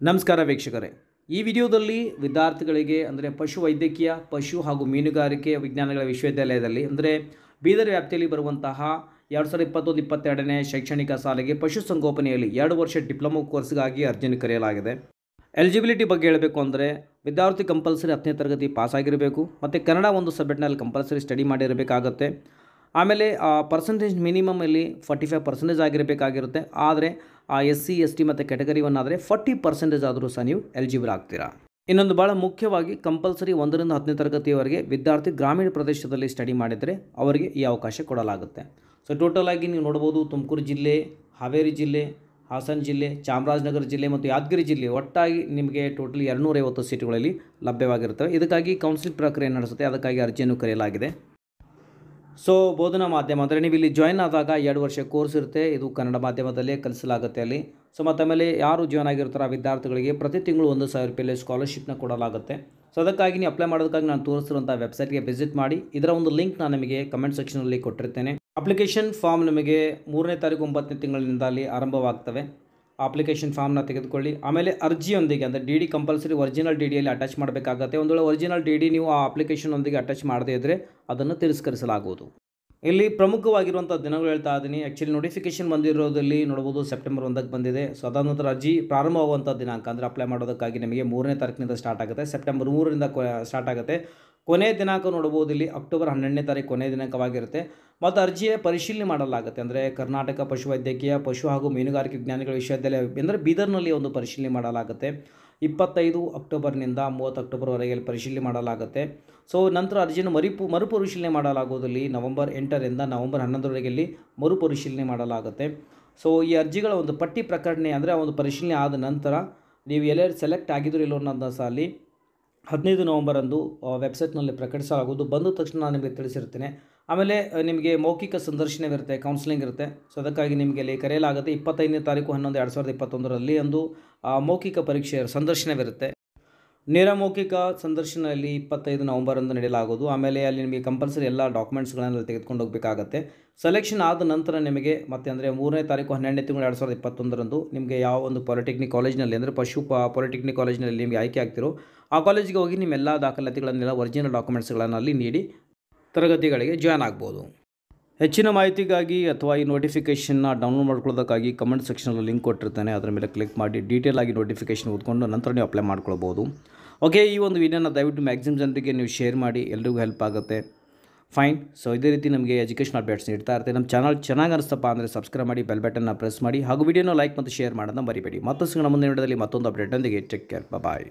ನಮಸ್ಕಾರ ವೀಕ್ಷಕರೇ. ಈ ವಿಡಿಯೋದಲ್ಲಿ ವಿದ್ಯಾರ್ಥಿಗಳಿಗೆ, ಅಂದರೆ ಪಶು ವೈದ್ಯಕೀಯ, ಪಶು ಹಾಗೂ ಮೀನುಗಾರಿಕೆ ವಿಜ್ಞಾನಗಳ ವಿಶ್ವವಿದ್ಯಾಲಯದಲ್ಲಿ, ಅಂದರೆ ಬೀದರ್ ವ್ಯಾಪ್ತಿಯಲ್ಲಿ ಬರುವಂತಹ ಎರಡು ಸಾವಿರದ ಇಪ್ಪತ್ತೊಂದು, ಇಪ್ಪತ್ತೆರಡನೇ ಶೈಕ್ಷಣಿಕ ಸಾಲಿಗೆ ಪಶುಸಂಗೋಪನೆಯಲ್ಲಿ ಎರಡು ವರ್ಷ ಡಿಪ್ಲೊಮೊ ಕೋರ್ಸ್ಗಾಗಿ ಅರ್ಜಿಯನ್ನು ಕರೆಯಲಾಗಿದೆ. ಎಲಿಜಿಬಿಲಿಟಿ ಬಗ್ಗೆ ಹೇಳಬೇಕು ಅಂದರೆ ವಿದ್ಯಾರ್ಥಿ ಕಂಪಲ್ಸರಿ ಹತ್ತನೇ ತರಗತಿ ಪಾಸಾಗಿರಬೇಕು, ಮತ್ತು ಕನ್ನಡ ಒಂದು ಸಬ್ಜೆಕ್ಟ್ನಲ್ಲಿ ಕಂಪಲ್ಸರಿ ಸ್ಟಡಿ ಮಾಡಿರಬೇಕಾಗತ್ತೆ. ಆಮೇಲೆ ಪರ್ಸೆಂಟೇಜ್ ಮಿನಿಮಮ್ ಅಲ್ಲಿ ಫಾರ್ಟಿ ಫೈವ್ ಪರ್ಸೆಂಟೇಜ್ ಆಗಿರಬೇಕಾಗಿರುತ್ತೆ. ಆದರೆ ಎಸ್ ಸಿ, ಎಸ್ ಟಿ ಮತ್ತು ಕೆಟಗರಿ ಒನ್ ಆದರೆ ಫಾರ್ಟಿ ಪರ್ಸೆಂಟೇಜ್ ಆದರೂ ಸಹ ನೀವು ಎಲಿಜಿಬಲ್ ಆಗ್ತೀರಾ. ಇನ್ನೊಂದು ಭಾಳ ಮುಖ್ಯವಾಗಿ ಕಂಪಲ್ಸರಿ ಒಂದರಿಂದ ಹತ್ತನೇ ತರಗತಿಯವರೆಗೆ ವಿದ್ಯಾರ್ಥಿ ಗ್ರಾಮೀಣ ಪ್ರದೇಶದಲ್ಲಿ ಸ್ಟಡಿ ಮಾಡಿದರೆ ಅವರಿಗೆ ಈ ಅವಕಾಶ ಕೊಡಲಾಗುತ್ತೆ. ಸೊ ಆಗಿ ನೀವು ನೋಡ್ಬೋದು ತುಮಕೂರು ಜಿಲ್ಲೆ, ಹಾವೇರಿ ಜಿಲ್ಲೆ, ಹಾಸನ ಜಿಲ್ಲೆ, ಚಾಮರಾಜನಗರ ಜಿಲ್ಲೆ ಮತ್ತು ಯಾದಗಿರಿ ಜಿಲ್ಲೆ ಒಟ್ಟಾಗಿ ನಿಮಗೆ ಟೋಟಲ್ ಎರಡುನೂರೈವತ್ತು ಸೀಟುಗಳಲ್ಲಿ ಲಭ್ಯವಾಗಿರುತ್ತವೆ. ಇದಕ್ಕಾಗಿ ಕೌನ್ಸಿಲ್ ಪ್ರಕ್ರಿಯೆ ನಡೆಸುತ್ತೆ. ಅದಕ್ಕಾಗಿ ಅರ್ಜಿಯನ್ನು ಕರೆಯಲಾಗಿದೆ. ಸೊ ಬೋಧನಾ ಮಾಧ್ಯಮ ಅಂದರೆ ನೀವು ಇಲ್ಲಿ ಜಾಯ್ನ್ ಆದಾಗ ಎರಡು ವರ್ಷ ಕೋರ್ಸ್ ಇರುತ್ತೆ. ಇದು ಕನ್ನಡ ಮಾಧ್ಯಮದಲ್ಲೇ ಕಲಿಸಲಾಗುತ್ತೆ ಅಲ್ಲಿ. ಸೊ ಮತ್ತು ಆಮೇಲೆ ಯಾರು ಜಾಯ್ನ್ ಆಗಿರ್ತಾರೋ ಆ ವಿದ್ಯಾರ್ಥಿಗಳಿಗೆ ಪ್ರತಿ ತಿಂಗಳು ಒಂದು ಸಾವಿರ ರೂಪಾಯಿ ಸ್ಕಾಲರ್ಶಿಪ್ನ ಕೊಡಲಾಗುತ್ತೆ. ಸೊ ಅದಕ್ಕಾಗಿ ನೀವು ಅಪ್ಲೈ ಮಾಡೋದಕ್ಕಾಗಿ ನಾನು ತೋರಿಸಿರುವಂಥ ವೆಬ್ಸೈಟ್ಗೆ ವಿಸಿಟ್ ಮಾಡಿ. ಇದರ ಒಂದು ಲಿಂಕ್ ನಾನು ನಿಮಗೆ ಕಮೆಂಟ್ ಸೆಕ್ಷನಲ್ಲಿ ಕೊಟ್ಟಿರ್ತೇನೆ. ಅಪ್ಲಿಕೇಶನ್ ಫಾರ್ಮ್ ನಿಮಗೆ ಮೂರನೇ ತಾರೀಕು ಒಂಬತ್ತನೇ ತಿಂಗಳಿನಿಂದ ಅಲ್ಲಿ ಆರಂಭವಾಗ್ತವೆ. ಅಪ್ಲಿಕೇಶನ್ ಫಾರ್ಮ್ನ ತೆಗೆದುಕೊಳ್ಳಿ. ಆಮೇಲೆ ಅರ್ಜಿಯೊಂದಿಗೆ, ಅಂದರೆ D D compulsory original D ಡಿಯಲ್ಲಿ attach ಮಾಡಬೇಕಾಗತ್ತೆ. ಒಂದು ವೇಳೆ ಒರಿಜಿನಲ್ ಡಿ ಡಿ ನೀವು ಆ ಅಪ್ಲಿಕೇಶನ್ನೊಂದಿಗೆ ಅಟ್ಯಾಚ್ ಮಾಡದೇ ಇದ್ದರೆ ಅದನ್ನು ತಿರಸ್ಕರಿಸಲಾಗುವುದು. ಇಲ್ಲಿ ಪ್ರಮುಖವಾಗಿರುವಂಥ ದಿನಗಳು ಹೇಳ್ತಾ ಇದ್ದೀನಿ. ಆ್ಯಕ್ಚುಲಿ ನೋಟಿಫಿಕೇಶನ್ ಬಂದಿರೋದಲ್ಲಿ ನೋಡ್ಬೋದು ಸೆಪ್ಟೆಂಬರ್ ಒಂದಕ್ಕೆ ಬಂದಿದೆ. ಸೊ ಅದಾದ ನಂತರ ಅರ್ಜಿ ಪ್ರಾರಂಭವಾಗುವಂಥ ದಿನಾಂಕ, ಅಂದರೆ ಅಪ್ಲೈ ಮಾಡೋದಕ್ಕಾಗಿ ನಿಮಗೆ ಮೂರನೇ ತಾರೀಕಿನಿಂದ ಸ್ಟಾರ್ಟ್ ಆಗುತ್ತೆ. ಸೆಪ್ಟೆಂಬರ್ ಮೂರರಿಂದ ಸ್ಟಾರ್ಟ್ ಆಗುತ್ತೆ. ಕೊನೆಯ ದಿನಾಂಕ ನೋಡ್ಬೋದು ಇಲ್ಲಿ ಅಕ್ಟೋಬರ್ ಹನ್ನೆರಡನೇ ತಾರೀಕು ಕೊನೆಯ ದಿನಾಂಕವಾಗಿರುತ್ತೆ. ಮತ್ತು ಅರ್ಜಿಯ ಪರಿಶೀಲನೆ ಮಾಡಲಾಗುತ್ತೆ. ಅಂದರೆ ಕರ್ನಾಟಕ ಪಶುವೈದ್ಯಕೀಯ ಪಶು ಹಾಗೂ ಮೀನುಗಾರಿಕೆ ವಿಜ್ಞಾನಿಗಳ ವಿಶ್ವವಿದ್ಯಾಲಯ, ಅಂದರೆ ಬೀದರ್ನಲ್ಲಿ ಒಂದು ಪರಿಶೀಲನೆ ಮಾಡಲಾಗುತ್ತೆ. ಇಪ್ಪತ್ತೈದು ಅಕ್ಟೋಬರ್ನಿಂದ ಮೂವತ್ತು ಅಕ್ಟೋಬರ್ವರೆಗೆ ಪರಿಶೀಲನೆ ಮಾಡಲಾಗುತ್ತೆ. ಸೊ, ನಂತರ ಅರ್ಜಿಯನ್ನು ಮರಿಪು, ಮರುಪರಿಶೀಲನೆ ಮಾಡಲಾಗುವುದಲ್ಲಿ ನವೆಂಬರ್ ಎಂಟರಿಂದ ನವೆಂಬರ್ ಹನ್ನೊಂದರವರೆಗೆ ಇಲ್ಲಿ ಮರುಪರಿಶೀಲನೆ ಮಾಡಲಾಗುತ್ತೆ. ಸೊ, ಈ ಅರ್ಜಿಗಳ ಒಂದು ಪಟ್ಟಿ ಪ್ರಕಟಣೆ, ಅಂದರೆ ಒಂದು ಪರಿಶೀಲನೆ ಆದ ನಂತರ ನೀವು ಎಲ್ಲೆಲ್ಲಿ ಸೆಲೆಕ್ಟ್ ಆಗಿದ್ರು ಇಲ್ಲೋ ಅನ್ನೋದನ್ನ ಸಹ ಹದಿನೈದು ನವಂಬರಂದು ವೆಬ್ಸೈಟ್ನಲ್ಲಿ ಪ್ರಕಟಿಸಲಾಗುವುದು. ಬಂದ ತಕ್ಷಣ ನಾನು ನಿಮಗೆ ತಿಳಿಸಿರ್ತೇನೆ ಆಮೇಲೆ ನಿಮಗೆ ಮೌಖಿಕ ಸಂದರ್ಶನವಿರುತ್ತೆ ಕೌನ್ಸಿಲಿಂಗ್ ಇರುತ್ತೆ. ಸೊ ಅದಕ್ಕಾಗಿ ನಿಮಗೆ ಅಲ್ಲಿ ಕರೆಯಲಾಗುತ್ತೆ ಇಪ್ಪತ್ತೈದನೇ ತಾರೀಕು ಹನ್ನೊಂದು, ಎರಡು ಸಾವಿರದ ಇಪ್ಪತ್ತೊಂದರಲ್ಲಿ ಒಂದು ಮೌಖಿಕ ಪರೀಕ್ಷೆ ಸಂದರ್ಶನವಿರುತ್ತೆ. ನೇರ ಮೌಖಿಕ ಸಂದರ್ಶನದಲ್ಲಿ ಇಪ್ಪತ್ತೈದು ನವಂಬರಂದು ನಡೆಯಲಾಗೋದು. ಆಮೇಲೆ ಅಲ್ಲಿ ನಿಮಗೆ ಕಂಪಲ್ಸರಿ ಎಲ್ಲ ಡಾಕ್ಯುಮೆಂಟ್ಸ್ಗಳನ್ನು ಅಲ್ಲಿ ತೆಗೆದುಕೊಂಡು ಹೋಗಬೇಕಾಗತ್ತೆ. ಸೆಲೆಕ್ಷನ್ ಆದ ನಂತರ ನಿಮಗೆ ಮತ್ತೆ ಅಂದರೆ ಮೂರನೇ ತಾರೀಕು ಹನ್ನೆರಡನೇ ತಿಂಗಳು ಎರಡು ಸಾವಿರದ ಇಪ್ಪತ್ತೊಂದರಂದು ನಿಮಗೆ ಯಾವ ಒಂದು ಪಾಲಿಟೆಕ್ನಿಕ್ ಕಾಲೇಜ್ನಲ್ಲಿ ಅಂದರೆ ಪಶು ಪಾಲಿಟೆಕ್ನಿಕ್ ಕಾಲೇಜ್ನಲ್ಲಿ ನಿಮಗೆ ಆಯ್ಕೆ ಆಗ್ತಿರೋ, ಆ ಕಾಲೇಜಿಗೆ ಹೋಗಿ ನಿಮ್ಮೆಲ್ಲ ದಾಖಲಾತಿಗಳನ್ನೆಲ್ಲ ಒರಿಜಿನಲ್ ಡಾಕ್ಯುಮೆಂಟ್ಸ್ಗಳನ್ನು ಅಲ್ಲಿ ನೀಡಿ ತರಗತಿಗಳಿಗೆ ಜಾಯ್ನ್ ಆಗ್ಬೋದು. ಹೆಚ್ಚಿನ ಮಾಹಿತಿಗಾಗಿ ಅಥವಾ ಈ ನೋಟಿಫಿಕೇಷನ್ನ ಡೌನ್ಲೋಡ್ ಮಾಡ್ಕೊಳ್ಳೋದಕ್ಕಾಗಿ ಕಮೆಂಟ್ ಸೆಕ್ಷನಲ್ಲಿ ಲಿಂಕ್ ಕೊಟ್ಟಿರ್ತಾನೆ. ಅದರ ಮೇಲೆ ಕ್ಲಿಕ್ ಮಾಡಿ ಡೀಟೇಲ್ ಆಗಿ ನೋಟಿಫಿಕೇಷನ್ ಓದ್ಕೊಂಡು ನಂತರ ನೀವು ಅಪ್ಲೈ ಮಾಡ್ಕೊಳ್ಬೋದು. ಓಕೆ ಈ ಒಂದು ವಿಡಿಯೋನ ದಯವಿಟ್ಟು ಮ್ಯಾಕ್ಸಿಮಮ್ ಜನರಿಗೆ ನೀವು ಶೇರ್ ಮಾಡಿ, ಎಲ್ರಿಗೂ ಹೆಲ್ಪ್ ಆಗುತ್ತೆ. ಫೈನ್ ಸೊ ಇದೇ ರೀತಿ ನಮಗೆ ಎಜುಕೇಷನ್ ಅಪ್ಡೇಟ್ಸ್ ನೀಡ್ತಾ ಇರ್ತೀವಿ ನಮ್ಮ ಚಾನಲ್ ಚೆನ್ನಾಗಿ ಅನಿಸ್ತಪ್ಪ ಅಂದರೆ ಸಬ್ಸ್ಕ್ರೈಬ್ ಮಾಡಿ ಬೆಲ್ ಬಟನ್ನ ಪ್ರೆಸ್ ಮಾಡಿ, ಹಾಗೂ ವಿಡಿಯೋನ ಲೈಕ್ ಮತ್ತು ಶೇರ್ ಮಾಡೋದನ್ನ ಮರಿಬೇಡಿ. ಮತ್ತೊಂದು ನಮ್ಮ ಮುಂದಿನ ವಿಡಿಯೋದಲ್ಲಿ ಮತ್ತೊಂದು ಅಪ್ಡೇಟ್ನೊಂದಿಗೆ ಚೆಕ್ ಕೇರ್ ಬಾಯ್